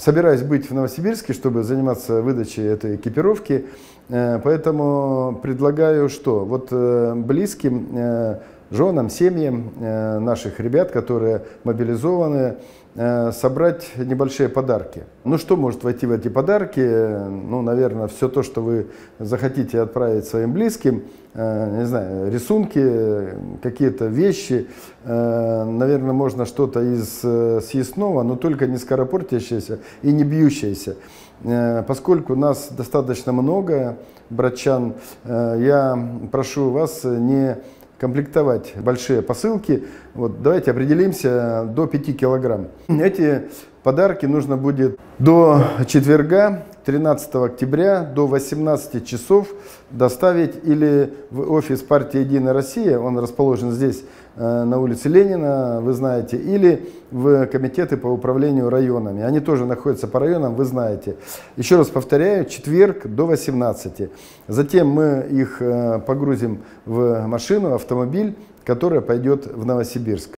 собираюсь быть в Новосибирске, чтобы заниматься выдачей этой экипировки. Э, поэтому предлагаю что? Вот э, близким, э, женам, семьям наших ребят, которые мобилизованы, собрать небольшие подарки. Ну что может войти в эти подарки? Ну, наверное, все то, что вы захотите отправить своим близким. Не знаю, рисунки, какие-то вещи. Наверное, можно что-то из съестного, но только не скоропортящееся и не бьющееся. Поскольку нас достаточно много, братчан, э, я прошу вас не комплектовать большие посылки. Вот, давайте определимся до 5 килограмм. Эти подарки нужно будет до четверга, 13 октября, до 18 часов доставить или в офис партии «Единая Россия», он расположен здесь, Э, на улице Ленина, вы знаете, или в комитеты по управлению районами. Они тоже находятся по районам, вы знаете. Еще раз повторяю, четверг до 18. Затем мы их э, погрузим в машину, автомобиль, которая пойдет в Новосибирск.